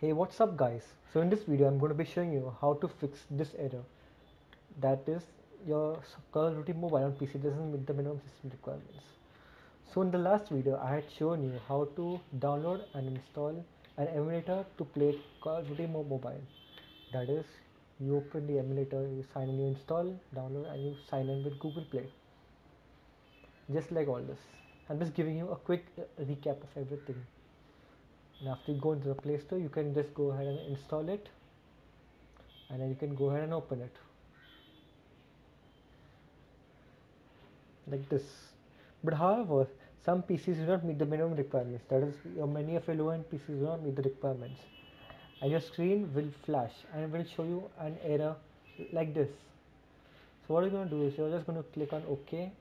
Hey what's up guys? So in this video I'm going to be showing you how to fix this error. That is your Call Duty mobile on PC doesn't meet the minimum system requirements. So in the last video I had shown you how to download and install an emulator to play Call Duty mobile. That is you open the emulator you sign in you install download and you sign in with Google Play. Just like all this. I'm just giving you a quick uh, recap of everything and after you go into the play store you can just go ahead and install it. And then you can go ahead and open it. Like this. But however some PCs do not meet the minimum requirements. That is many of your low-end PCs do not meet the requirements. And your screen will flash and it will show you an error like this. So what you're going to do is you're just going to click on OK.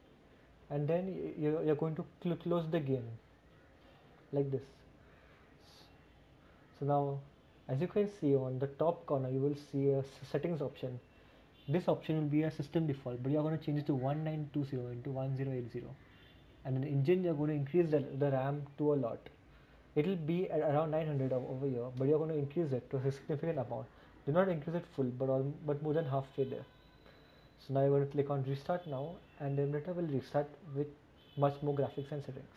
And then you're, you're going to cl close the game. Like this so now as you can see on the top corner you will see a settings option. This option will be a system default but you're going to change it to 1920 into 1080 and in engine you're going to increase the, the RAM to a lot. It will be at around 900 over here but you're going to increase it to a significant amount. Do not increase it full but all but more than halfway there. So now you're going to click on restart now and the emulator will restart with much more graphics and settings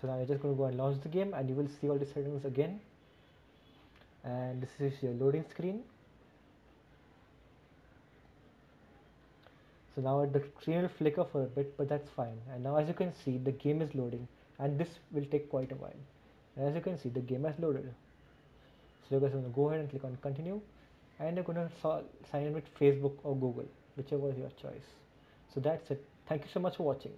so now you're just going to go and launch the game and you will see all the settings again. And this is your loading screen. So now the screen will flicker for a bit but that's fine. And now as you can see the game is loading. And this will take quite a while. And as you can see the game has loaded. So you're going to go ahead and click on continue. And you're going to sign in with Facebook or Google whichever is your choice. So that's it. Thank you so much for watching